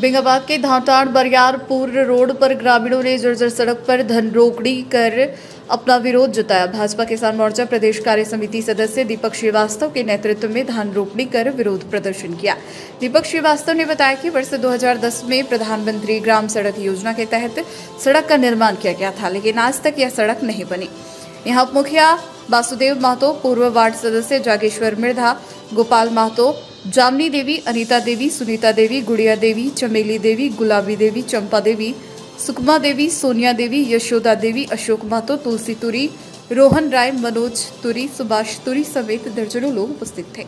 बेंगाबाद के धाटाड़ बरियारपुर रोड पर ग्रामीणों ने जर्जर सड़क पर धन रोकड़ी कर अपना विरोध जताया। भाजपा किसान मोर्चा प्रदेश कार्य समिति सदस्य दीपक श्रीवास्तव के नेतृत्व में धान रोकड़ी कर विरोध प्रदर्शन किया। दीपक श्रीवास्तव ने बताया कि वर्ष 2010 में प्रधानमंत्री ग्राम सड़क योजना के तहत सड़क का निर्माण किया गया था, लेकिन आज तक यह सड़क नहीं बनी। यहाँ उप मुखिया वासुदेव महतो, पूर्व वार्ड सदस्य जागेश्वर मिर्धा, गोपाल महतो जामनी देवी, अनीता देवी, सुनीता देवी, गुड़िया देवी, चमेली देवी, गुलाबी देवी, चंपा देवी, सुकमा देवी, सोनिया देवी, यशोदा देवी, अशोक महतो तुलसी तुरी, रोहन राय, मनोज तुरी, सुभाष तुरी समेत दर्जनों लोग उपस्थित थे।